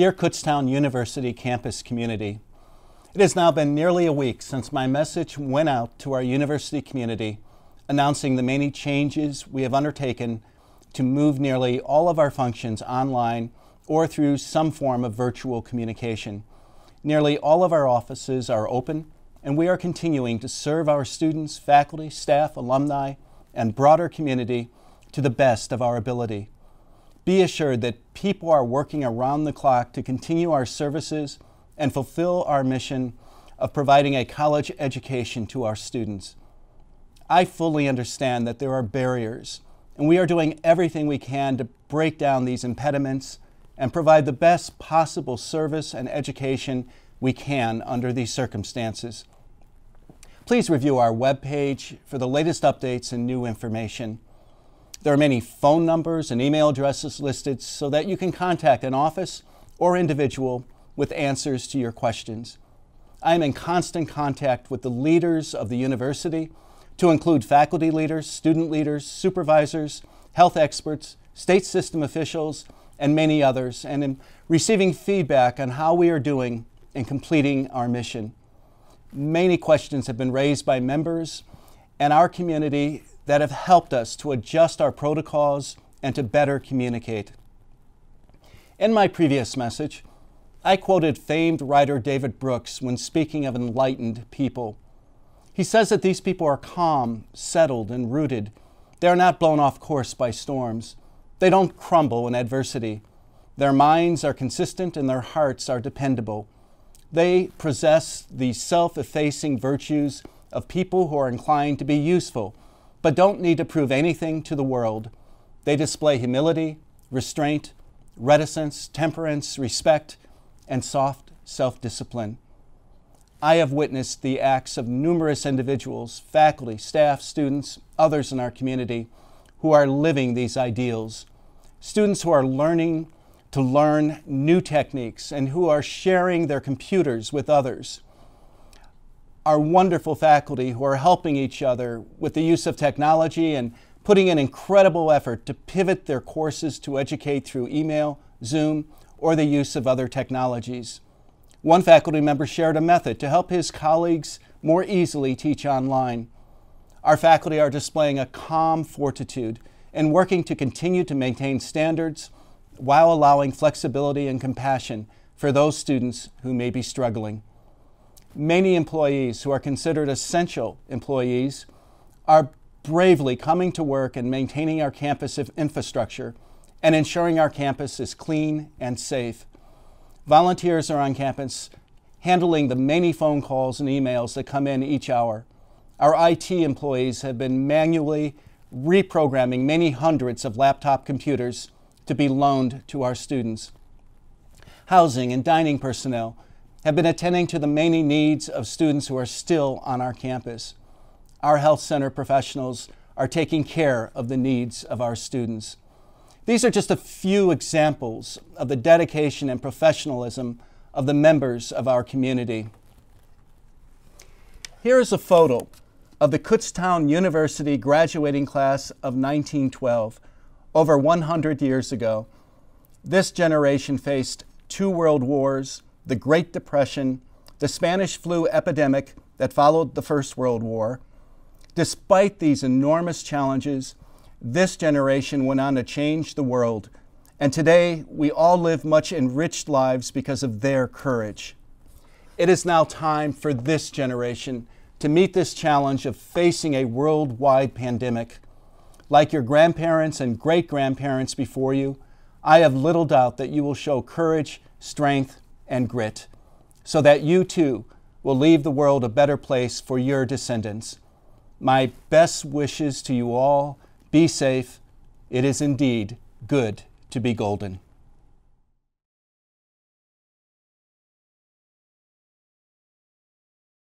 Dear Kutztown University campus community, it has now been nearly a week since my message went out to our university community announcing the many changes we have undertaken to move nearly all of our functions online or through some form of virtual communication. Nearly all of our offices are open, and we are continuing to serve our students, faculty, staff, alumni, and broader community to the best of our ability. Be assured that people are working around the clock to continue our services and fulfill our mission of providing a college education to our students. I fully understand that there are barriers, and we are doing everything we can to break down these impediments and provide the best possible service and education we can under these circumstances. Please review our webpage for the latest updates and new information. There are many phone numbers and email addresses listed so that you can contact an office or individual with answers to your questions. I am in constant contact with the leaders of the university, to include faculty leaders, student leaders, supervisors, health experts, state system officials, and many others, and am receiving feedback on how we are doing in completing our mission. Many questions have been raised by members and our community that have helped us to adjust our protocols and to better communicate. In my previous message, I quoted famed writer David Brooks when speaking of enlightened people. He says that these people are calm, settled, and rooted. They are not blown off course by storms. They don't crumble in adversity. Their minds are consistent and their hearts are dependable. They possess the self effacing virtues of people who are inclined to be useful but don't need to prove anything to the world. They display humility, restraint, reticence, temperance, respect, and soft self discipline. I have witnessed the acts of numerous individuals, faculty, staff, students, others in our community who are living these ideals. Students who are learning to learn new techniques and who are sharing their computers with others our wonderful faculty who are helping each other with the use of technology and putting an incredible effort to pivot their courses to educate through email, Zoom, or the use of other technologies. One faculty member shared a method to help his colleagues more easily teach online. Our faculty are displaying a calm fortitude and working to continue to maintain standards while allowing flexibility and compassion for those students who may be struggling many employees who are considered essential employees are bravely coming to work and maintaining our campus infrastructure and ensuring our campus is clean and safe. Volunteers are on campus handling the many phone calls and emails that come in each hour. Our IT employees have been manually reprogramming many hundreds of laptop computers to be loaned to our students. Housing and dining personnel have been attending to the many needs of students who are still on our campus. Our health center professionals are taking care of the needs of our students. These are just a few examples of the dedication and professionalism of the members of our community. Here is a photo of the Kutztown University graduating class of 1912, over 100 years ago. This generation faced two world wars, the Great Depression, the Spanish flu epidemic that followed the First World War. Despite these enormous challenges, this generation went on to change the world. And today, we all live much enriched lives because of their courage. It is now time for this generation to meet this challenge of facing a worldwide pandemic. Like your grandparents and great grandparents before you, I have little doubt that you will show courage, strength, and grit, so that you too will leave the world a better place for your descendants. My best wishes to you all. Be safe. It is indeed good to be golden.